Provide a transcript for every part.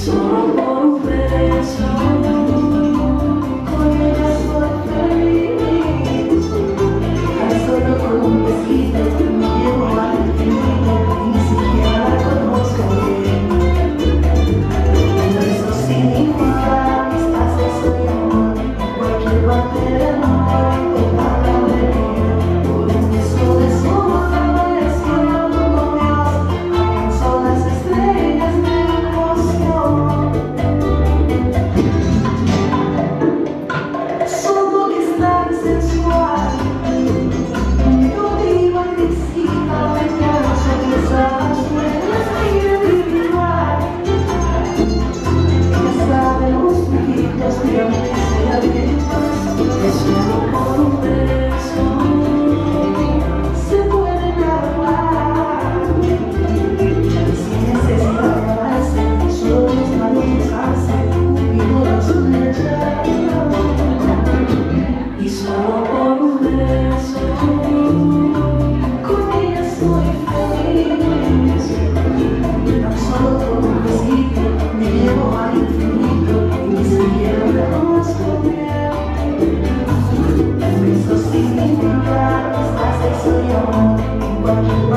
Sono un po'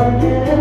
forget